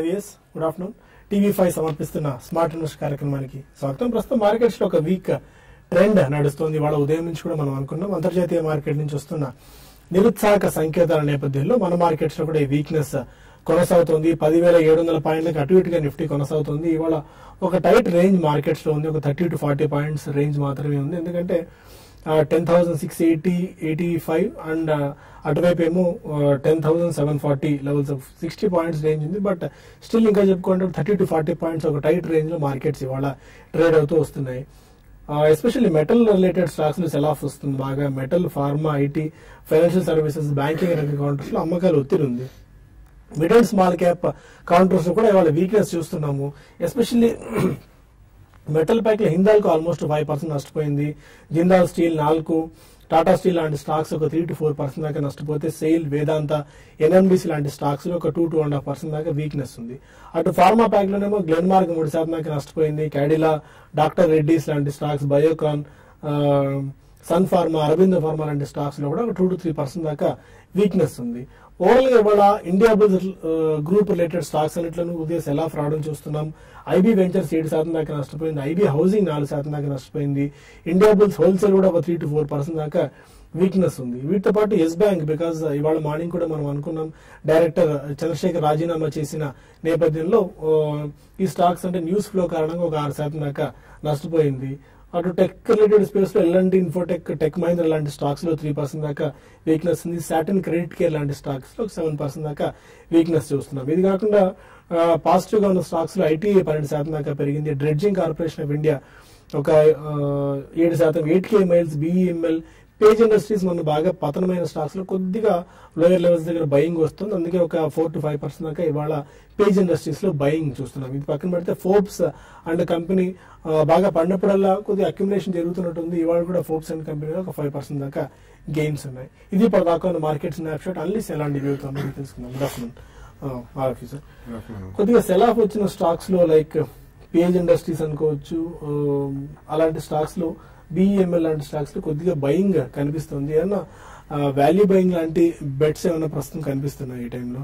IVS good afternoon. TV five సమర్పిస్తున్న smart invest కార్యక్రమానికి స్వాగతం. ప్రస్తుతం మార్కెట్స్లో ఒక వీక్ ట్రెండ్ నడుస్తుంది. వాళ్ళ ఉదయం నుంచి కూడా మనం అనుకున్నాం. అంతర్జాతీయ మార్కెట్ నుంచి వస్తున్న నిరుత్సాహక సంకేతాల నేపథ్యంలో మన మార్కెట్స్లో కూడా ఈ వీక్నెస్ కొనసాగుతుంది. పదివేల ఏడు వందల పాయింట్లకు అటు ఇటుగా నిఫ్టీ కొనసాగుతుంది. ఇవాళ ఒక టైట్ రేంజ్ మార్కెట్స్లో ఉంది. ఒక thirty to forty points range మాత్రమే ఉంది. ఎందుకంటే ten thousand six eighty eighty five and అటువైపు ఏమో ten thousand seven forty levels of sixty points range ఉంది. బట్ స్టిల్ ఇంకా చెప్పుకుంటే థర్టీ టు ఫార్టీ పాయింట్స్ ఒక టైట్ రేంజ్లో మార్కెట్స్ ఇవాళ ట్రేడ్ అవుతూ వస్తున్నాయి. ఎస్పెషల్లీ మెటల్ రిలేటెడ్ స్టాక్స్లో సెల్ ఆఫ్ వస్తుంది బాగా. Metal pharma IT financial services banking రంగ కౌంటర్స్లో అమ్మకాలు ఒత్తిడి ఉంది mid and small cap counters కూడా ఇవాళ వీక్నెస్ చూస్తున్నాము. ఎస్పెషల్లీ మెటల్ ప్యాక్ల హిందాల్కు ఆల్మోస్ట్ ఫైవ్ పర్సెంట్ నష్టపోయింది. జిందాల్ స్టీల్ నాలుగు టాటా స్టీల్ లాంటి స్టాక్స్ ఒక త్రీ టు ఫోర్ పర్సెంట్ దాకా నష్టపోతే సెయిల్ వేదాంత ఎన్ఎండిసి లాంటి స్టాక్స్లో ఒక two two and half percent దాకా వీక్నెస్ ఉంది. అటు ఫార్మా ప్యాక్ లోనేమో గ్లెన్మార్క్ మూడు శాతం దాకా నష్టపోయింది. క్యాడిలా డాక్టర్ రెడ్డిస్ లాంటి stocks Biocon Sun pharma Aurobindo pharma లాంటి స్టాక్స్లో కూడా ఒక టూ టు త్రీ పర్సెంట్ దాకా వీక్నెస్ ఉంది. ఓవరాల్గా ఇవాళ India bulls group related stocks అన్నిట్లను ఉదయం ఎలా ఫ్రాడ్ రావడం చూస్తున్నాం. ఐబీ వెంచర్స్ ఏడు శాతం దాకా నష్టపోయింది. ఐబీ హౌసింగ్ నాలుగు శాతం దాకా నష్టపోయింది. ఇండియా బుల్స్ హోల్సేల్ కూడా ఒక త్రీ టు ఫోర్ పర్సెంట్ దాకా వీక్నెస్ ఉంది. వీటితో పాటు ఎస్ బ్యాంక్ బికాస్ ఇవాళ మార్నింగ్ కూడా మనం అనుకున్నాం డైరెక్టర్ చంద్రశేఖర్ రాజీనామా చేసిన నేపథ్యంలో ఈ స్టాక్స్ అంటే న్యూస్ ఫ్లో కారణంగా ఒక ఆరు శాతం దాకా నష్టపోయింది. అటు టెక్ రిలేటెడ్ స్పేస్లో ఎల్ఎన్టీ ఇన్ఫోటెక్ టెక్ మహీంద్ర లాంటి స్టాక్స్లో త్రీ పర్సెంట్ దాకా వీక్నెస్ ఉంది. సాటిన్ క్రెడిట్ కేర్ లాంటి స్టాక్స్లో సెవెన్ పర్సెంట్ దాకా వీక్నెస్ చూస్తున్నాం. ఇది కాకుండా పాజిటివ్గా ఉన్న స్టాక్స్లో పన్నెండు శాతం దాకా పెరిగింది. డ్రెడ్జింగ్ కార్పొరేషన్ ఆఫ్ ఇండియా ఒక ఏడు శాతం. Eight K miles BEML page industries మన బాగా పతనమైన స్టాక్స్లో కొద్దిగా లోయర్ లెవెల్స్ దగ్గర బయింగ్ వస్తుంది. అందుకే ఒక ఫోర్ టు ఫైవ్ పర్సెంట్ దాకా ఇవాళ పేజ్ ఇండస్ట్రీస్లో బయింగ్ చూస్తున్నాం. ఇది పక్కన పెడితే ఫోర్బ్స్ అండ్ కంపెనీ బాగా పడినప్పుడల్లా కొద్దిగా అక్యుమిలేషన్ జరుగుతున్నట్టుంది. ఇవాళ కూడా ఫోర్బ్స్ అండ్ కంపెనీలో ఒక ఫైవ్ పర్సెంట్ దాకా గెయిన్స్ ఉన్నాయి. ఇది ఇప్పుడు దాకా ఉన్న మార్కెట్ స్నాప్ షాట్ అన్లీస్ ఎలాంటి అవుతుంది తెలుసుకుందాం. గుడ్ ఆఫ్టర్నూన్ సార్ కొద్దిగా సెల్ ఆఫ్ వచ్చిన స్టాక్స్లో లైక్ పిఎజ్ ఇండస్ట్రీస్ అనుకోవచ్చు అలాంటి స్టాక్స్లో బిఈఎంఎల్ లాంటి స్టాక్స్లో కొద్దిగా బయింగ్ కనిపిస్తుంది. ఏమన్నా వాల్యూ బయింగ్ లాంటి బెట్స్ ఏమైనా ప్రస్తుతం కనిపిస్తున్నాయి ఈ టైంలో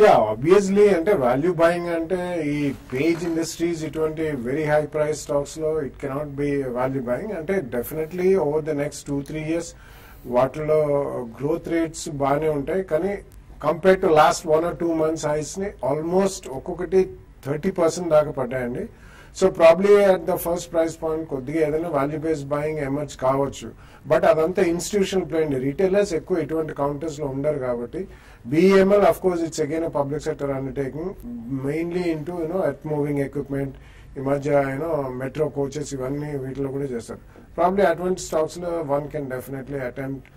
యా ఆబ్వియస్లీ అంటే వాల్యూ బయింగ్ అంటే ఈ పేజ్ ఇండస్ట్రీస్ ఇటువంటి వెరీ హై ప్రైస్ స్టాక్స్లో it cannot be value buying అంటే definitely over the next two three years వాటిలో గ్రోత్ రేట్స్ బాగానే ఉంటాయి. కానీ compare to last one or two months హైస్ని almost ఒక్కొక్కటి థర్టీ పర్సెంట్ దాకా పడ్డాయండి. So probably at the first price point కొద్దిగా ఏదైనా value based buying emerge కావచ్చు. బట్ అదంతా ఇన్స్టిట్యూషనల్ ప్లేన్ రీటైలర్స్ ఎక్కువ ఇటువంటి కౌంటర్స్లో ఉండరు కాబట్టి BML of course it's again public sector undertaking mainly into you know earth moving equipment ఈ మధ్య యూనో మెట్రో కోచెస్ ఇవన్నీ వీటిలో కూడా చేస్తారు. ప్రాబ్లీ అటువంటి స్టాక్స్లో one can definitely attempt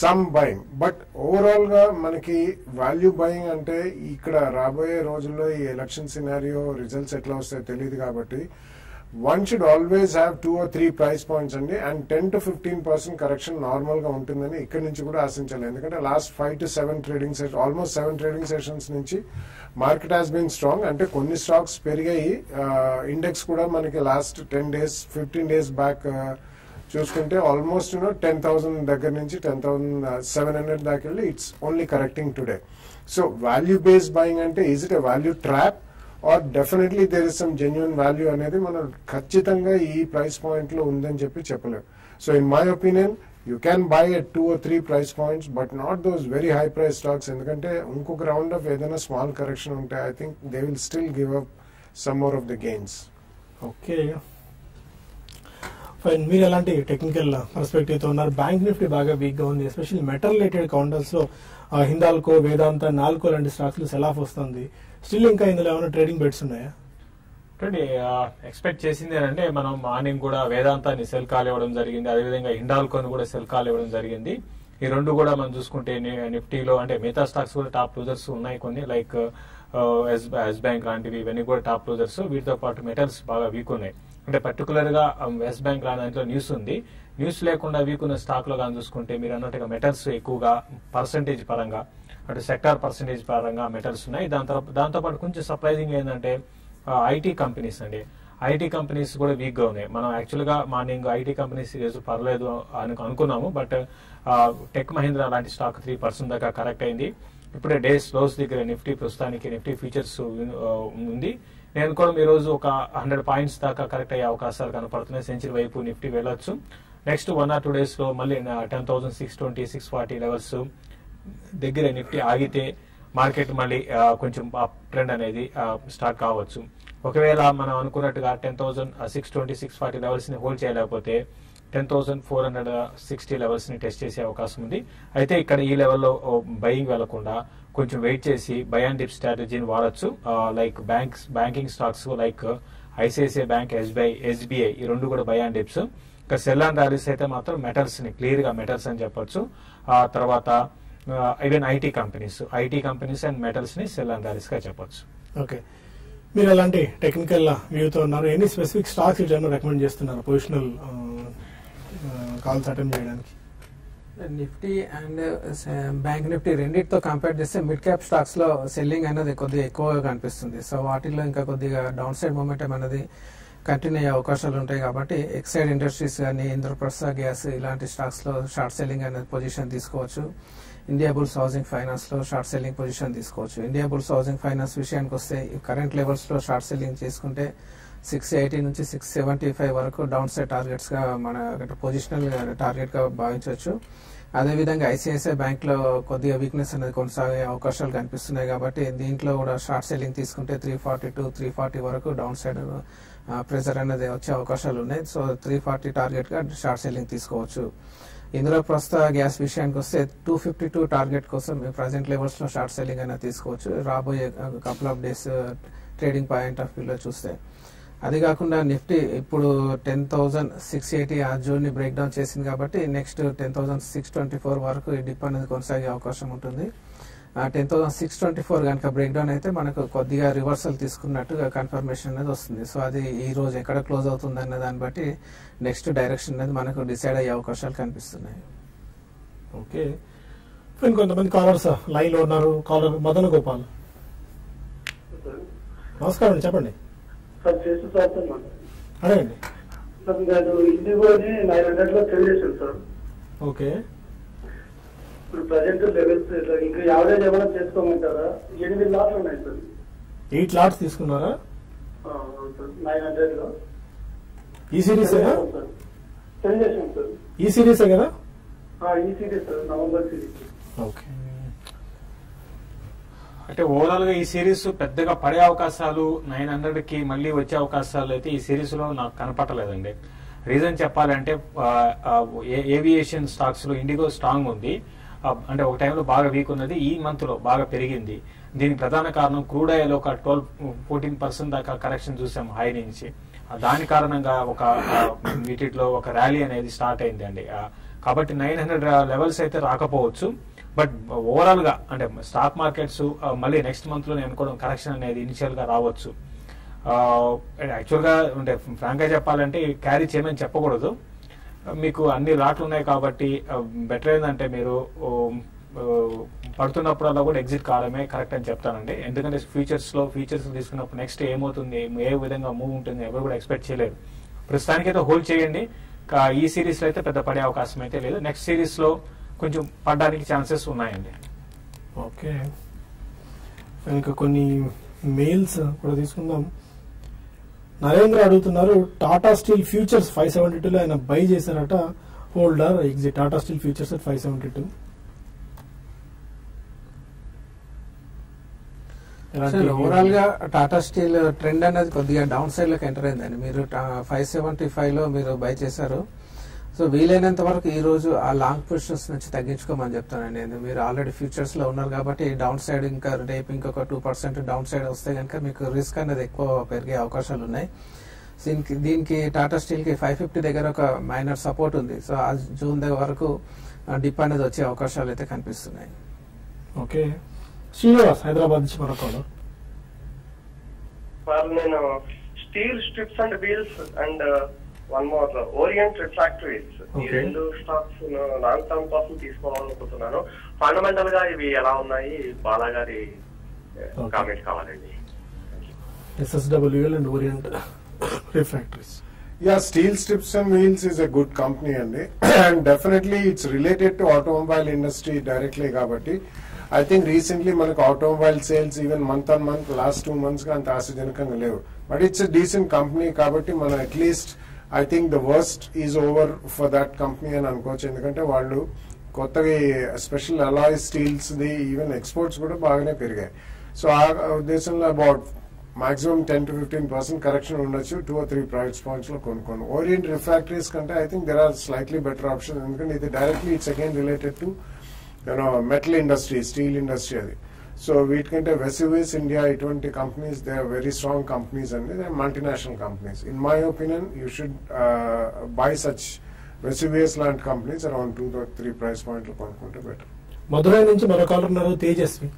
some buying but ఓవరాల్గా మనకి వాల్యూ బయింగ్ అంటే ఇక్కడ రాబోయే రోజుల్లో ఈ ఎలక్షన్ సినారియో రిజల్ట్స్ ఎట్లా వస్తాయో తెలియదు కాబట్టి one should always have two or three price points అండి. And ten to fifteen percent correction నార్మల్గా ఉంటుందని ఇక్కడ నుంచి కూడా ఆశించాలి ఎందుకంటే last five to seven trading session almost seven trading sessions నుంచి మార్కెట్ హాస్ బీన్ స్ట్రాంగ్ అంటే కొన్ని స్టాక్స్ పెరిగాయి. Uh, ఇండెక్స్ కూడా మనకి last ten days fifteen days back చూసుకుంటే almost you know ten thousand దగ్గర నుంచి టెన్ థౌసండ్ సెవెన్ హండ్రెడ్ దాకా వెళ్ళి it's only correcting today so value based buying అంటే is it a value trap or definitely there is some genuine value అనేది మనం ఖచ్చితంగా ఈ ప్రైస్ పాయింట్లో ఉందని చెప్పి చెప్పలేము so in my opinion you can buy at two or three price points but not those very high price stocks ఎందుకంటే ఇంకొక రౌండ్ ఆఫ్ ఏదైనా స్మాల్ కరెక్షన్ ఉంటే I think they will still give up some more of the gains okay fine మీరు ఎలాంటి technical పర్స్పెక్టివ్తో ఉన్నారు? Bank Nifty బాగా వీక్గా ఉంది ఎస్పెషల్లీ మెటల్ రిలేటెడ్ కౌంటర్స్లో హిందాల్కో వేదాంత నాల్కో లాంటి స్టాక్స్లో సెల్ ఆఫ్ వస్తుంది. స్టిల్ ఇంకా ఇందులో ఏమైనా ట్రేడింగ్ బెట్స్ ఉన్నాయా? చూడండి ఎక్స్పెక్ట్ చేసింది ఏంటంటే మనం మార్నింగ్ కూడా వేదాంతాన్ని సెల్ కాల్ ఇవ్వడం జరిగింది. అదేవిధంగా హిండాల్కోని కూడా సెల్ కాల్ ఇవ్వడం జరిగింది. ఈ రెండు కూడా మనం చూసుకుంటే నిఫ్టీలో అంటే మిగతా స్టాక్స్ కూడా టాప్ లూజర్స్ ఉన్నాయి కొన్ని లైక్ ఎస్ ఎస్ బ్యాంక్ లాంటివి ఇవన్నీ కూడా టాప్ లూజర్స్ వీటితో పాటు మెటల్స్ బాగా వీక్ ఉన్నాయి. అంటే పర్టికులర్గా వెస్ట్ ఎస్ బ్యాంక్ రాని దాంట్లో న్యూస్ ఉంది. న్యూస్ లేకుండా వీకున్న స్టాక్లో కానీ చూసుకుంటే మీరు అన్నట్టుగా మెటల్స్ ఎక్కువగా పర్సంటేజ్ పరంగా అటు సెక్టార్ పర్సంటేజ్ పరంగా మెటల్స్ ఉన్నాయి. దాంతో దాంతోపాటు కొంచెం సర్ప్రైజింగ్ ఏంటంటే ఐటీ కంపెనీస్ అండి. ఐటీ కంపెనీస్ కూడా వీక్గా ఉన్నాయి. మనం యాక్చువల్గా మార్నింగ్ ఐటీ కంపెనీస్ ఈరోజు పర్లేదు అని అనుకున్నాము బట్ టెక్ మహీంద్రా లాంటి స్టాక్ త్రీ పర్సెంట్ దాకా కరెక్ట్ అయింది. ఇప్పుడే డేస్ లోస్ దగ్గర నిఫ్టీ ప్రస్తుతానికి నిఫ్టీ ఫీచర్స్ ఉంది. నేను కూడా ఈ రోజు ఒక హండ్రెడ్ పాయింట్స్ దాకా కరెక్ట్ అయ్యే అవకాశాలు కనపడుతున్నాయి. సెంచరీ వైపు నిఫ్టీ వెళ్ళొచ్చు. నెక్స్ట్ వన్ ఆర్ టూ డేస్లో మళ్ళీ ten thousand six twenty six forty levels దగ్గర నిఫ్టీ ఆగితే మార్కెట్ మళ్ళీ కొంచెం అప్ ట్రెండ్ అనేది స్టార్ట్ కావచ్చు. ఒకవేళ మనం అనుకున్నట్టుగా ten thousand six twenty six forty లెవెల్స్ని హోల్డ్ చేయలేకపోతే ten thousand four hundred sixty లెవెల్స్ని టెస్ట్ చేసే అవకాశం ఉంది. అయితే ఇక్కడ ఈ లెవెల్లో బయింగ్ వెళ్ళకుండా కొంచెం వెయిట్ చేసి బై అండ్ డిప్ స్ట్రాటజీని వాడచ్చు. Like banks banking stocks like ICICI bank SBI SBI ఈ రెండు కూడా బై అండ్ డిప్స్ ఇంకా సెల్ అండ్ ర్యాలీస్ అయితే మాత్రం మెటల్స్ని క్లియర్గా మెటల్స్ అని చెప్పొచ్చు. ఆ తర్వాత even IT companies IT companies and మెటల్స్ని sell and ర్యాలీస్గా చెప్పొచ్చు. ఓకే మీరు ఎలాంటి టెక్నికల్ వ్యూతో ఉన్నారు? ఎన్ని స్పెసిఫిక్ స్టాక్స్ ఇట్లా రికమెండ్ చేస్తున్నారు? పొజిషనల్ కాల్స్ అటెండ్ చేయడానికి. నిఫ్టీ అండ్ బ్యాంక్ నిఫ్టీ రెండింటితో కంపేర్ చేస్తే మిడ్ క్యాప్ స్టాక్స్లో సెల్లింగ్ అనేది కొద్దిగా ఎక్కువగా కనిపిస్తుంది. సో వాటిల్లో ఇంకా కొద్దిగా డౌన్ సైడ్ మూమెంటం అనేది కంటిన్యూ అయ్యే అవకాశాలు ఉంటాయి కాబట్టి ఎక్సైడ్ ఇండస్ట్రీస్ కానీ ఇంద్రప్రస్థ గ్యాస్ ఇలాంటి స్టాక్స్లో షార్ట్ సెల్లింగ్ అనేది పొజిషన్ తీసుకోవచ్చు. ఇండియా బుల్స్ హౌసింగ్ ఫైనాన్స్లో షార్ట్ సెల్లింగ్ పొజిషన్ తీసుకోవచ్చు. ఇండియా బుల్స్ హౌసింగ్ ఫైనాన్స్ విషయానికి వస్తే కరెంట్ లెవెల్స్లో షార్ట్ సెల్లింగ్ చేసుకుంటే సిక్స్ ఎయిటీ నుంచి సిక్స్ సెవెంటీ ఫైవ్ వరకు డౌన్ సైడ్ టార్గెట్స్గా మన పొజిషనల్ టార్గెట్గా భావించవచ్చు. అదేవిధంగా ఐసిఐసిఐ బ్యాంక్లో కొద్దిగా వీక్నెస్ అనేది కొనసాగే అవకాశాలు కనిపిస్తున్నాయి కాబట్టి దీంట్లో కూడా షార్ట్ సెల్లింగ్ తీసుకుంటే three forty to three forty వరకు డౌన్ సైడ్ ప్రెజర్ అనేది వచ్చే అవకాశాలు ఉన్నాయి. సో త్రీ ఫార్టీ టార్గెట్గా షార్ట్ సెల్లింగ్ తీసుకోవచ్చు. ఇందులో ప్రస్తుత గ్యాస్ విషయానికి వస్తే టూ ఫిఫ్టీ టూ టార్గెట్ కోసం ప్రజెంట్ లెవెల్స్లో షార్ట్ సెల్లింగ్ అనేది తీసుకోవచ్చు. రాబోయే couple of days trading point of వ్యూలో చూస్తే. అది కాకుండా నిఫ్టీ ఇప్పుడు టెన్ థౌజండ్ సిక్స్ ఎయిటీ ఆ జోన్ని బ్రేక్ డౌన్ చేసింది కాబట్టి next ten thousand six twenty four వరకు ఈ డిప్ అనేది కొనసాగే అవకాశం ఉంటుంది. Ten thousand six twenty four కనుక బ్రేక్ డౌన్ అయితే మనకు కొద్దిగా రివర్సల్ తీసుకున్నట్టుగా కన్ఫర్మేషన్ అనేది వస్తుంది. సో అది ఈ రోజు ఎక్కడ క్లోజ్ అవుతుంది అనే దాన్ని బట్టి నెక్స్ట్ డైరెక్షన్ అనేది మనకు డిసైడ్ అయ్యే అవకాశాలు కనిపిస్తున్నాయి. ఓకే. కొంతమంది కాలర్స్ లైన్లో ఉన్నారు. కాలర్ మదన గోపాల్. నమస్కారం చెప్పండి. సార్ చేసి చేస్తున్నాను అడగండి. సార్ నేను ఇండిగోని నైన్ హండ్రెడ్లో చేశాను సార్. ఓకే. ఇప్పుడు ప్రజెంట్ లెవెల్స్ ఇంకా యావరేజ్ ఏమైనా చేసుకోమంటారా? ఎనిమిది లాట్లు ఉన్నాయి సార్. ఎయిట్ లాట్స్ తీసుకున్నారా? నైన్ హండ్రెడ్లో ఈ సిరీస్ సార్. సెల్ చేశాను సార్. ఈ సిరీసే కదా? ఈ series sir. November series. Okay. అంటే ఓవరాల్గా ఈ సిరీస్ పెద్దగా పడే అవకాశాలు నైన్ హండ్రెడ్కి మళ్ళీ వచ్చే అవకాశాలు అయితే ఈ సిరీస్లో నాకు కనపట్టలేదండి రీజన్ చెప్పాలంటే ఏవియేషన్ స్టాక్స్లో ఇండిగో స్ట్రాంగ్ ఉంది. అంటే ఒక టైంలో బాగా వీక్ ఉన్నది ఈ మంత్లో బాగా పెరిగింది. దీనికి ప్రధాన కారణం క్రూడ్ ఆయిల్ ఒక ట్వెల్వ్ ఫోర్టీన్ పర్సెంట్ దాకా కరెక్షన్ చూసాం హై నుంచి. దాని కారణంగా ఒక వీటిలో ఒక ర్యాలీ అనేది స్టార్ట్ అయింది అండి కాబట్టి నైన్ హండ్రెడ్ లెవెల్స్ అయితే రాకపోవచ్చు. బట్ ఓవరాల్గా uh, అంటే స్టాక్ మార్కెట్స్ uh, మళ్ళీ నెక్స్ట్ మంత్లో నేను అనుకోవడం కరెక్షన్ అనేది ఇనిషియల్గా రావచ్చు. Uh, యాక్చువల్గా అంటే ఫ్రాంక్గా చెప్పాలంటే క్యారీ చేయమని చెప్పకూడదు. మీకు అన్ని రాట్లు ఉన్నాయి కాబట్టి బెటర్ ఏంటంటే మీరు um, పడుతున్నప్పుడల్లా కూడా ఎగ్జిట్ కావడమే కరెక్ట్ అని చెప్తానండి. ఎందుకంటే ఫ్యూచర్స్ ఫీచర్స్ తీసుకున్నప్పుడు నెక్స్ట్ ఏమవుతుంది ఏ విధంగా మూవ్ ఉంటుంది ఎవరు కూడా ఎక్స్పెక్ట్ చేయలేరు. ప్రస్తుతానికైతే హోల్డ్ చేయండి. కా- ఈ సిరీస్లో అయితే పెద్ద పడే అవకాశం అయితే లేదు. నెక్స్ట్ సిరీస్లో కొంచెం పడడానికి ఛాన్సెస్ ఉన్నాయండి. ఓకే. ఇంకా కొన్ని మెయిల్స్ కూడా తీసుకుందాం. నరేంద్ర అడుగుతున్నారు Tata steel futures five seventy టూలో ఆయన బై చేశారట. Holder exit Tata steel futures five seventy two. ఓవరాల్గా టాటా స్టీల్ ట్రెండ్ అనేది కొద్దిగా డౌన్ సైడ్లోకి ఎంటర్ అయిందండి. మీరు ఫైవ్ సెవెంటీ ఫైవ్లో మీరు బై చేశారు. సో వీలైనంత వరకు ఈ రోజు ఆ లాంగ్ పొజిషన్స్ నుంచి తగ్గించుకోమని చెప్తానండి నేను. మీరు ఆల్రెడీ ఫ్యూచర్స్లో ఉన్నారు కాబట్టి డౌన్ సైడ్ ఇంకా రేపు ఇంకొక టూ పర్సెంట్ డౌన్ సైడ్ వస్తే కనుక మీకు రిస్క్ అనేది ఎక్కువ పెరిగే అవకాశాలు ఉన్నాయి. దీనికి దీనికి టాటా స్టీల్కి ఫైవ్ ఫిఫ్టీ దగ్గర ఒక మైనర్ సపోర్ట్ ఉంది. సో ఆ జూన్ దగ్గర వరకు డిప్ అనేది వచ్చే అవకాశాలు అయితే కనిపిస్తున్నాయి. ఓకే. శ్రీనివాస్ హైదరాబాద్ నుంచి మరొక నేను steel strips and wheels and one more Orient Refractories ఈ. రెండు స్టాక్స్ లాంగ్ టర్మ్ కోసం తీసుకోవాలనుకుంటున్నాను. ఫండమెంటల్గా ఇవి ఎలా ఉన్నాయి? బాలాగారి Okay. కామెంట్ కావాలండి. SSWL and Orient Refractories Yeah, Steel Strips and Wheels is a good company అండి. And definitely it's related to automobile industry directly కాబట్టి I think recently మనకు automobile sales even month on month last two మంత్స్గా అంత ఆశాజనకంగా లేవు. But it's decent company కాబట్టి మనం at least I think the worst is over for that company అని అనుకోవచ్చు ఎందుకంటే వాళ్ళు కొత్తగా special alloy steels the even exports కూడా బాగానే పెరిగాయి. సో ఆ ఉద్దేశంలో about maximum ten to fifteen percent correction ఉండొచ్చు టూ ఆర్ త్రీ ప్రైవేట్ పాయింట్స్లో కొనుక్కోను. ఓరియంట్ రిఫ్రాక్టరీస్ కంటే I think there are slightly better option ఎందుకంటే ఇది directly it's again related to you know metal industry steel industry అది. So వీటికంటే Vesuvius India ఇటువంటి companies they are very strong companies అండి. They multinational companies in my opinion you should buy such Vesuvius లాంటి companies around two three price పాయింట్లు కొనుక్కుంటే better Madurai నుంచి మరో caller ఉన్నారు తేజస్వి.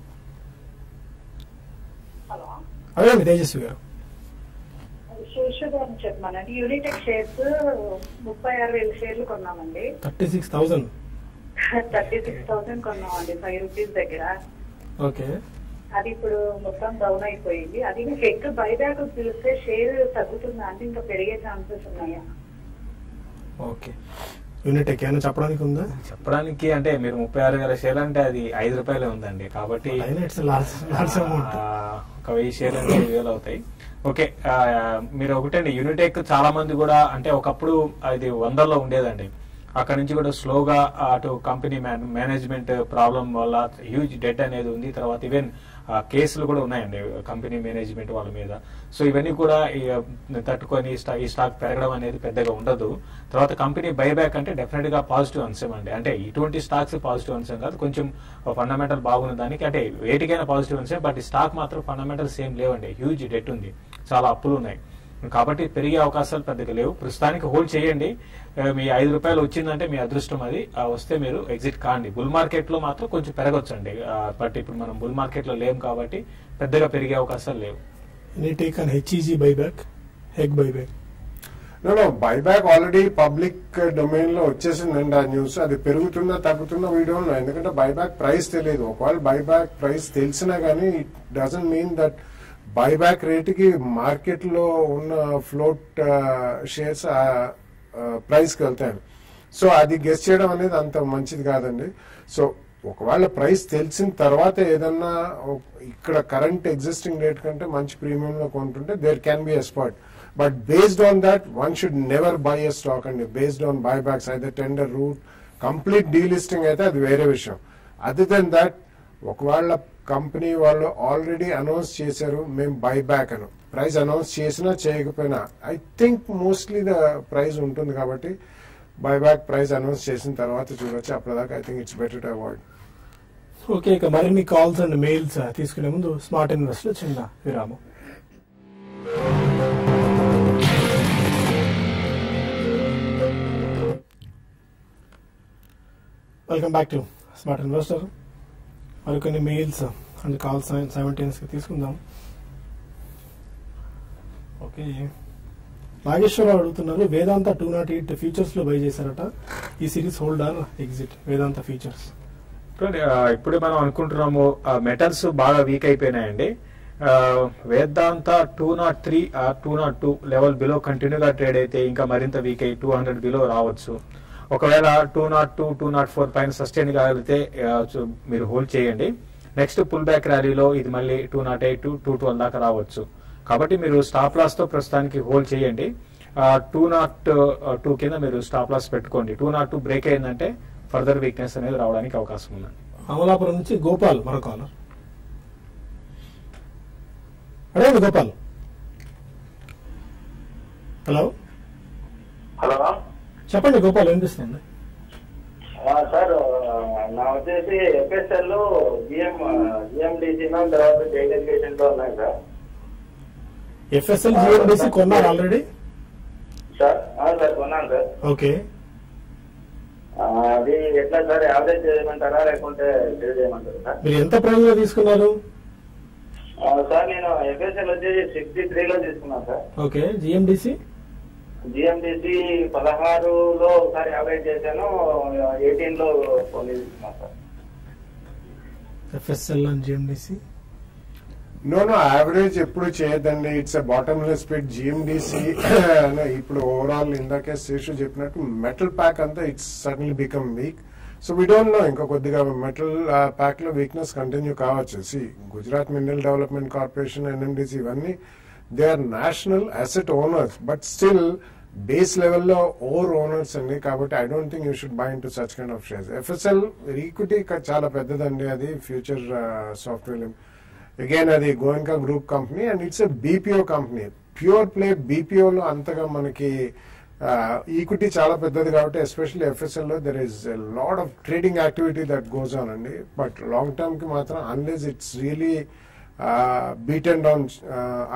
అదే తేజస్వి గారు. చెప్పమానండి యూనిటెక్ షేర్స్ ముప్పై ఆరు వేల షేర్లు కొన్నామండి. Thirty six thousand. Thirty six thousand కొన్నామండి five rupees దగ్గర. ఓకే. అది ఇప్పుడు మొత్తం డౌన్ అయిపోయింది. అది మీకు ఎక్కువ బైబ్యాక్ చూస్తే షేర్ తగ్గుతుందా అంటే ఇంకా పెరిగే ఛాన్సెస్ ఉన్నాయా? ఓకే. యూనిట్ ఏమైనా చెప్పడానికి ఉందా? చెప్పడానికి అంటే మీరు ముప్పై ఆరు వేల షేర్లు అంటే అది ఐదు రూపాయలే ఉందండి. కాబట్టి ఒక వెయ్యి షేర్లు అంటే ఐదు వేలు అవుతాయి. ఓకే ఆ, మీరు ఒకటండి. యూనిటెక్ చాలా మంది కూడా అంటే ఒకప్పుడు అది వందల్లో ఉండేదండి. అక్కడ నుంచి కూడా స్లోగా అటు కంపెనీ మేనేజ్మెంట్ ప్రాబ్లం వల్ల హ్యూజ్ డెట్ అనేది ఉంది. తర్వాత ఈవెన్ కేసులు కూడా ఉన్నాయండి కంపెనీ మేనేజ్మెంట్ వాళ్ళ మీద. సో ఇవన్నీ కూడా తట్టుకొని ఈ స్టా- ఈ స్టాక్ పెరగడం అనేది పెద్దగా ఉండదు. తర్వాత కంపెనీ బైబ్యాక్ అంటే డెఫినెట్గా పాజిటివ్ అంశం అండి. అంటే ఇటువంటి స్టాక్స్ పాజిటివ్ అంశం కాదు. కొంచెం ఫండమెంటల్ బాగున్న దానికి అంటే వేటికైనా పాజిటివ్ అంశం బట్ ఈ స్టాక్ మాత్రం ఫండమెంటల్ సేమ్ లేవండి. హ్యూజ్ డెట్ ఉంది. చాలా అప్పులు ఉన్నాయి. కాబట్టి పెరిగే అవకాశాలు పెద్దగా లేవు. ప్రస్తుతానికి హోల్డ్ చేయండి. మీ ఐదు రూపాయలు వచ్చిందంటే మీ అదృష్టం అది. వస్తే మీరు ఎగ్జిట్ కాండి. బుల్ మార్కెట్లో మాత్రం కొంచెం పెరగొచ్చండి. బట్ ఇప్పుడు మనం బుల్ మార్కెట్లో లేం కాబట్టి పెద్దగా పెరిగే అవకాశాలు లేవు. Any take on HEG buyback HEG buyback no buyback already public డొమైన్లో వచ్చేసిందండి ఆ న్యూస్ అది పెరుగుతుందా తగ్గుతుందా వీ డోంట్ నో ఎందుకంటే బైబ్యాక్ ప్రైస్ తెలియదు. ఒకవేళ బైబ్యాక్ ప్రైస్ తెలిసినా గానీ it doesn't mean that buyback రేటుకి మార్కెట్లో ఉన్న ఫ్లోట్ షేర్స్ ప్రైస్కి వెళ్తాయి సో అది గెస్ చేయడం అనేది అంత మంచిది కాదండి. సో ఒకవేళ ప్రైస్ తెలిసిన తర్వాత ఏదన్నా ఇక్కడ కరెంట్ ఎగ్జిస్టింగ్ రేట్ కంటే మంచి ప్రీమియంలో కొంటుంటే there can be a spot but based on that one should never buy a stock అండి. బేస్డ్ ఆన్ బై బ్యాక్స్ అయితే టెండర్ రూట్ కంప్లీట్ డీలిస్టింగ్ అయితే అది వేరే విషయం. అదర్ దెన్ దట్ ఒకవేళ కంపెనీ వాళ్ళు ఆల్రెడీ అనౌన్స్ చేశారు మేము buyback price price announce చేసినా చేయకపోయినా I think mostly the price ఉంటుంది కాబట్టి బై బ్యాక్ ప్రైస్ అనౌన్స్ చేసిన తర్వాత చూడొచ్చు. అప్పటిదాకా I think it's better to avoid okay ఇక మరిన్ని కాల్స్ అండ్ మెయిల్స్ తీసుకునే ముందు స్మార్ట్ ఇన్వెస్ట్లో చిన్న విరామం. Welcome back to smart investor మరికొన్ని మెయిల్స్ అండ్ కాల్స్ సెవెంటీన్స్కి తీసుకుందాం. ఓకే నాగేశ్వరరావు అడుగుతున్నారు వేదాంత టూ నాట్ ఎయిట్ ఫీచర్స్లో బై చేశారట. ఈ series holder exit Vedanta futures ఇప్పుడే మనం అనుకుంటున్నాము మెటల్స్ బాగా వీక్ అయిపోయినాయండి. Vedanta two not three two not two level below కంటిన్యూగా ట్రేడ్ అయితే ఇంకా మరింత వీక్ అయ్యి టూ హండ్రెడ్ బిలో రావచ్చు. ఒకవేళ two not two two not four పైన సస్టైన్ కాగలిగితే మీరు హోల్డ్ చేయండి. నెక్స్ట్ పుల్ బ్యాక్ ర్యాలీలో ఇది మళ్ళీ two not eight two twelve దాకా రావచ్చు. కాబట్టి మీరు స్టాప్ లాస్తో ప్రస్తుతానికి హోల్డ్ చేయండి. టూ నాట్ టూ కింద మీరు స్టాప్ లాస్ పెట్టుకోండి. టూ నాట్ టూ బ్రేక్ అయిందంటే ఫర్దర్ వీక్నెస్ అనేది రావడానికి అవకాశం ఉందండి. అమలాపురం నుంచి గోపాల్ మరో కాలర్ అడగండి గోపాల్. హలో. హలో. చెప్పండి గోపాల్ వినిపిస్తుంది సార్ నా వచ్చేసి ఎఫ్ఎస్ఎల్ జిఎం జిఎండిసి తర్వాత జైల్ ఎడ్యుకేషన్లో ఉన్నాయి సార్. ఎఫ్ఎస్ఎల్ జిఎండిసి కొన్నారు ఆల్రెడీ సార్ సార్ కొన్నాను సార్. ఓకే. అది ఎట్లా సార్ యావరేజ్ చేయమంటారా లేకుంటే ట్రేడ్ చేయమంటారా సార్? మీరు ఎంత ప్రైస్లో తీసుకున్నారు? సార్ నేను ఎఫ్ఎస్ఎల్ వచ్చేసి సిక్స్టీ త్రీలో తీసుకున్నాను సార్. ఓకే జిఎండిసి జిఎండిసి పదహారులో ఒకసారి యావరేజ్ చేశాను ఎయిటీన్లో FSL and GMDC no no average ఎప్పుడు చేయొద్దండి it's a bottomless pit GMDC ఇప్పుడు ఓవరాల్ ఇందాకే శేషు చెప్పినట్టు మెటల్ ప్యాక్ అంతా it's suddenly become weak so we don't know ఇంకా కొద్దిగా మెటల్ ప్యాక్లో వీక్నెస్ కంటిన్యూ కావచ్చు. See Gujarat mineral development corporation NMDC ఇవన్నీ they are national asset owners but still base లెవెల్లో ఓవర్ ఓనర్స్ అండి. కాబట్టి I don't think you should buy to such kind of shares FSL equity చాలా పెద్దదండి అది future software again అది Goenka group company and it's a BPO company pure play బీపీఓలో అంతగా మనకి equity చాలా పెద్దది కాబట్టి especially ఎఫ్ఎస్ఎల్లో there is lot of trading activity that goes on అండి. బట్ లాంగ్ టర్మ్కి మాత్రం unless it's really beat and down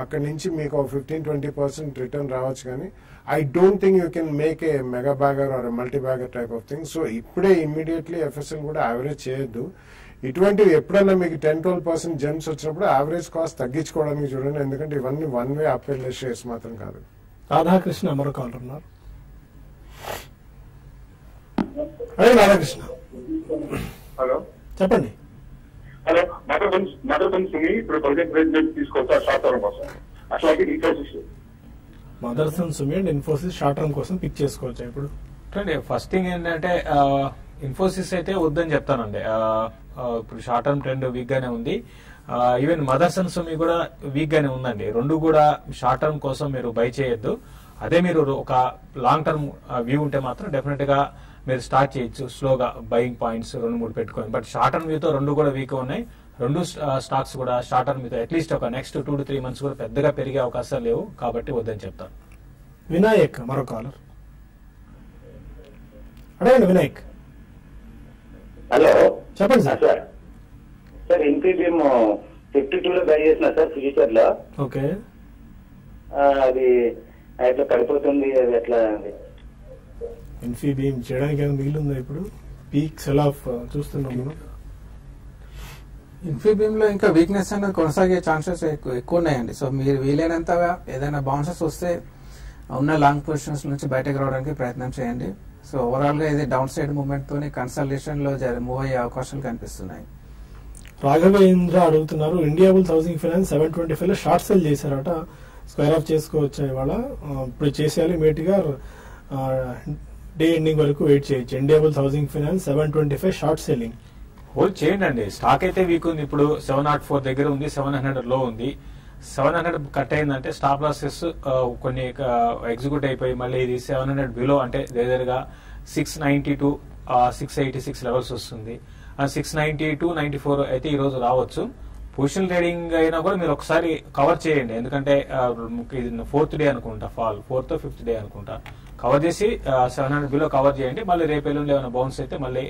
అక్కడి నుంచి మీకు ఫిఫ్టీన్ ట్వంటీ పర్సెంట్ రిటర్న్ రావచ్చు కానీ I don't think you can make a mega bagger or multi bagger type of thing so ఇప్పుడే immediately FSL కూడా యావరేజ్ చేయొద్దు. ఇటువంటివి ఎప్పుడైనా మీకు టెన్ ట్వెల్వ్ పర్సెంట్ జెమ్స్ వచ్చినప్పుడు యావరేజ్ కాస్ట్ తగ్గించుకోవడానికి చూడండి. ఎందుకంటే ఇవన్నీ వన్ వే అప్ షేర్స్ మాత్రం కాదు. రాధాకృష్ణ మరో కాల్ ఉన్నారు. అదే రాధాకృష్ణ. హలో చెప్పండి. హలో మదర్ బన్స్ మదర్ బన్స్ని ఇప్పుడు ప్రజెంట్ ప్రెసిడెంట్ తీసుకొచ్చా షార్ట్ టర్మ్ కోసం. అట్లాగే Infosys Motherson Sumi and Infosys short term కోసం పిక్ చేసుకోవచ్చు ఇప్పుడు? ఫస్ట్ థింగ్ ఏంటంటే ఇన్ఫోసిస్ అయితే వద్దని చెప్తానండి. ఇప్పుడు షార్ట్ టర్మ్ ట్రెండ్ వీక్ గానే ఉంది ఈవెన్ మదర్స్ అండ్ సుమి కూడా వీక్ గానే ఉందండి. రెండు కూడా షార్ట్ టర్మ్ కోసం మీరు బై చేయొద్దు. అదే మీరు ఒక లాంగ్ టర్మ్ వ్యూ ఉంటే మాత్రం డెఫినెట్గా మీరు స్టార్ట్ చేయొచ్చు. స్లోగా బయింగ్ పాయింట్స్ రెండు మూడు పెట్టుకొని. బట్ షార్ట్ టర్మ్ వ్యూతో రెండు కూడా వీక్ ఉన్నాయి. రెండు స్టాక్స్ కూడా షార్ట్ టర్మ్ వ్యూతో అట్లీస్ట్ ఒక next two to three months కూడా పెద్దగా పెరిగే అవకాశాలు లేవు. కాబట్టి వద్దని చెప్తాను. వినాయక్ మరో కాలర్ అడగండి వినాయక్. హలో. చెప్పండి sir. Sir. Sir Infibeam fifty two లో బై చేసిన సార్ ఫ్యూచర్లో ఓకే అది ఎట్లా పడిపోతుంది అది ఎట్లా అది ఇన్ఫీబీమ్ చేయడానికి ఏమైనా మిగిలిందా ఇప్పుడు? పీక్ సెల్ ఆఫ్ చూస్తున్నాం మనం. ఇన్ఫీబీమ్లో ఇంకా వీక్నెస్ అనేది కొనసాగే ఛాన్సెస్ ఎక్కువ ఎక్కువ ఉన్నాయండి. సో మీరు వీలైనంతగా ఏదైనా బౌన్సెస్ వస్తే ఉన్న లాంగ్ పొజిషన్స్ నుంచి బయటకు రావడానికి ప్రయత్నం చేయండి. సో ఓవరాల్గా ఇది డౌన్ సైడ్ మూవ్మెంట్ తోని కన్సల్టేషన్లో మూవ్ అయ్యే అవకాశాలు కనిపిస్తున్నాయి. రాఘవేంద్ర అడుగుతున్నారు Indiabull Housing Finance seven twenty ఫైవ్లో షార్ట్ సెల్ చేశారట. స్క్వేర్ ఆఫ్ చేసుకోవచ్చు ఇవాళ? ఆ, ఇప్పుడు చేసేయాలి మేటిగా డే ఎండింగ్ వరకు వెయిట్ చేయొచ్చు. Indiabull housing finance seven twenty five short selling hold చేయండి అండి స్టాక్ అయితే వీక్ ఉంది. ఇప్పుడు సెవెన్ నాట్ ఫోర్ దగ్గర ఉంది. సెవెన్ హండ్రెడ్లో ఉంది. సెవెన్ హండ్రెడ్ కట్ అయిందంటే స్టాప్ లాసెస్ కొన్ని ఎగ్జిక్యూట్ అయిపోయి మళ్ళీ ఇది సెవెన్ హండ్రెడ్ బిలో అంటే దగ్గరగా six ninety to six eighty six levels వస్తుంది. Six ninety to ninety four అయితే ఈ రోజు రావచ్చు. పొజిషన్ ట్రేడింగ్ అయినా కూడా మీరు ఒకసారి కవర్ చేయండి. ఎందుకంటే ఇది ఫోర్త్ డే అనుకుంటా ఫాల్ ఫోర్త్ ఫిఫ్త్ డే అనుకుంటా. కవర్ చేసి సెవెన్ హండ్రెడ్ బిలో కవర్ చేయండి. మళ్ళీ రేపు ఎల్లుండి ఏమైనా బౌన్స్ అయితే మళ్ళీ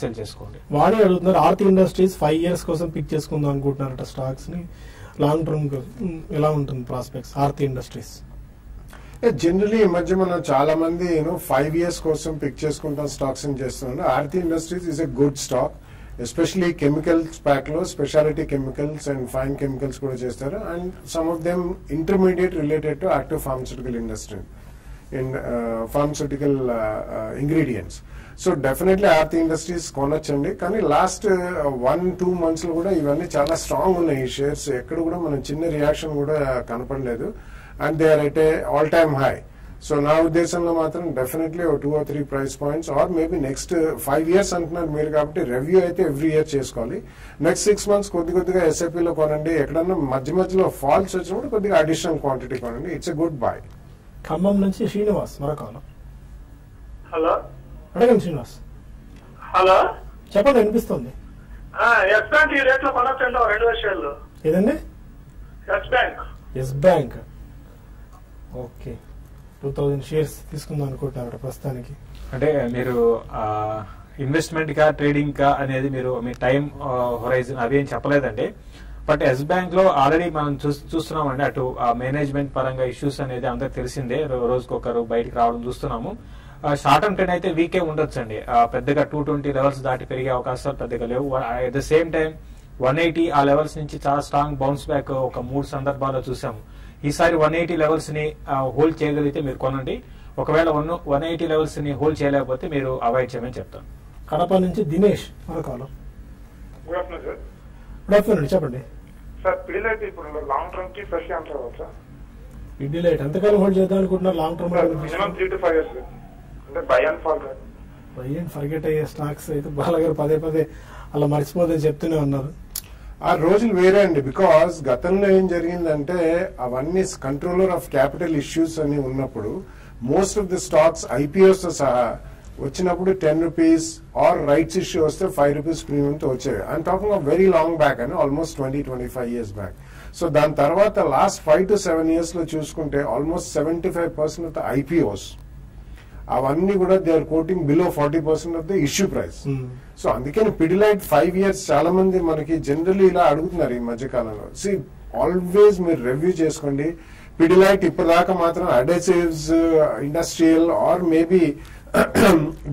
సెల్ చేసుకోండి. వాణి అడుగుతున్నారు ఆర్తి ఇండస్ట్రీస్ ఫైవ్ ఇయర్స్ కోసం పిక్ చేసుకుందాం అనుకుంటున్నారట స్టాక్స్ని. లాంగ్ టర్మ్ ఎలా ఉంటుంది ప్రాస్పెక్ట్స్ ఆర్తి ఇండస్ట్రీస్ జనరలీ ఈ మధ్య మనం చాలా మంది ఫైవ్ ఇయర్స్ కోసం పిక్ చేసుకుంటాం స్టాక్స్ అని చేస్తున్నాం. Aarti industries is a good stock especially chemicals ప్యాక్లో speciality chemicals and fine chemicals కూడా చేస్తారు. And some of them intermediate related to active pharmaceutical industry in pharmaceutical ingredients so definitely Aarti industries కొనొచ్చండి. కానీ last one two మంత్స్లో కూడా ఇవన్నీ చాలా strong ఉన్నాయి. ఈ shares ఎక్కడ కూడా మనం చిన్న రియాక్షన్ కూడా కనపడలేదు. And they are at a all time high so నా ఉద్దేశంలో మాత్రం definitely two or three price points or maybe next five years అంటున్నారు మీరు కాబట్టి రివ్యూ అయితే ఎవ్రీ ఇయర్ చేసుకోవాలి. నెక్స్ట్ సిక్స్ మంత్స్ కొద్ది కొద్దిగా SIP కొనండి. ఎక్కడన్నా మధ్య మధ్యలో ఫాల్స్ వచ్చినప్పుడు కొద్దిగా అడిషనల్ క్వాంటిటీ కొనండి. It's a good buy Khammam నుంచి శ్రీనివాస్ మరో కాలం హలో? అడగండి శ్రీనివాస్. హలో? చెప్పండి వినిపిస్తుంది. ఎస్ బ్యాంక్ ఈ రేట్లో కొనొచ్చండి రెండు విషయాలు ఏదండి? Yes Bank. Yes Bank. Okay. Two thousand shares తీసుకుందాం అనుకుంటున్నారు ప్రస్తుతానికి. అంటే మీరు ఇన్వెస్ట్మెంట్ కా ట్రేడింగ్ కా అనేది మీరు మీ టైం హొరైజన్ అవి ఏం చెప్పలేదండి. బట్ ఎస్ బ్యాంక్లో ఆల్రెడీ మనం చూస్- చూస్తున్నామండి అటు మేనేజ్మెంట్ పరంగా ఇష్యూస్ అనేది అందరికి తెలిసిందే. రోజుకొకరు బయటికి రావడం చూస్తున్నాము. షార్ట్ టర్మ్ ట్రెండ్ అయితే వీకే ఉండొచ్చు అండి పెద్దగా టూ ట్వంటీ లెవెల్స్ దాటి పెరిగే అవకాశాలు పెద్దగా లేవు. At the same time one eighty ఆ లెవెల్స్ నుంచి చాలా స్ట్రాంగ్ బౌన్స్ బ్యాక్ ఒక మూడు సందర్భాల్లో చూసాము. ఈసారి వన్ ఎయిటీ లెవెల్స్ని హోల్డ్ చేయగలిగితే మీరు కొనండి. ఒకవేళ వన్ వన్ ఎయిటీ లెవెల్స్ని హోల్డ్ చేయలేకపోతే మీరు అవాయిడ్ చేయమని చెప్తాను. కడప నుంచి దినేష్ మరో కాలం. Good afternoon sir. Good afternoon చెప్పండి. సార్ పిడిలైట్ ఇప్పుడు లాంగ్ టర్మ్కి ఫ్రెష్ అంటారు సార్? ఇడ్లీ ఎంతకాలం హోల్డ్ చేద్దాం అనుకుంటున్నారు? Long minimum term three to five years అంటే బై అండ్ ఫాల్ కాదు ఏం ఫర్గెట్ అయ్యే స్టాక్స్ అయితే బాలగారు పదే పదే అలా మర్చిపోదని చెప్తూనే ఉన్నారు. ఆ రోజులు వేరే అండి. బికాస్ గతంలో ఏం జరిగిందంటే అవన్నీ కంట్రోలర్ ఆఫ్ క్యాపిటల్ ఇష్యూస్ అని ఉన్నప్పుడు మోస్ట్ ఆఫ్ ది స్టాక్స్ ఐపీఓస్తో సహా వచ్చినప్పుడు ten rupees or rights issue వస్తే ఫైవ్ రూపీస్ ప్రీమియం తో వచ్చేవి. I'm talking of very long back అని almost twenty twenty five years back so దాని తర్వాత లాస్ట్ ఫైవ్ టు సెవెన్ ఇయర్స్లో చూసుకుంటే almost seventy five percent of the IPOs అవన్నీ కూడా they are quoting below forty percent of the issue price so అందుకని Pidilite five years చాలా మంది మనకి జనరల్లీ ఇలా అడుగుతున్నారు ఈ మధ్య కాలంలో. సి ఆల్వేస్ మీరు రివ్యూ చేసుకోండి. పిడిలైట్ ఇప్పటిదాకా మాత్రం adhesives industrial or maybe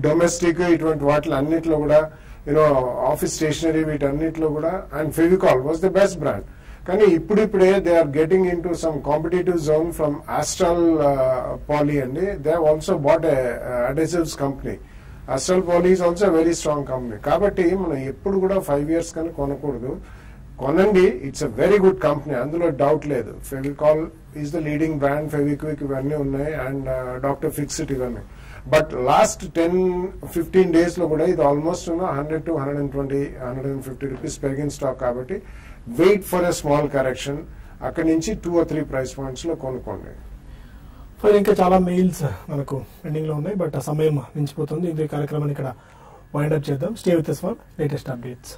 domestic ఇటువంటి వాటిలో అన్నిట్లో కూడా యూనో ఆఫీస్ స్టేషనరీ వీటన్నిటిలో కూడా and Fevicol was the best brand కానీ ఇప్పుడిప్పుడే they are getting into some competitive zone from Astral Poly అండి. They also bought adhesives company Astral Poly is also very strong company కాబట్టి మనం ఎప్పుడు కూడా five years కానీ కొనకూడదు. కొనండి it's a very good company అందులో డౌట్ లేదు. Fevicol is the leading brand Fevikwik ఇవన్నీ ఉన్నాయి. అండ్ డాక్టర్ ఫిక్సిట్ ఇవన్నీ. బట్ లాస్ట్ టెన్ ఫిఫ్టీన్ డేస్లో కూడా ఇది almost hundred to hundred and twenty hundred and fifty rupees పెరిగిన స్టాక్ కాబట్టి wait for a small correction అక్కడి నుంచి టూ ఆర్ త్రీ ప్రైస్ పాయింట్స్లో కొనుక్కోండి. ఇంకా చాలా మెయిల్స్ మనకు పెండింగ్లో ఉన్నాయి బట్ ఆ సమయం మించిపోతుంది ఇది కార్యక్రమాన్ని ఇక్కడ వైండ్ అప్ చేద్దాం. Stay with for latest updates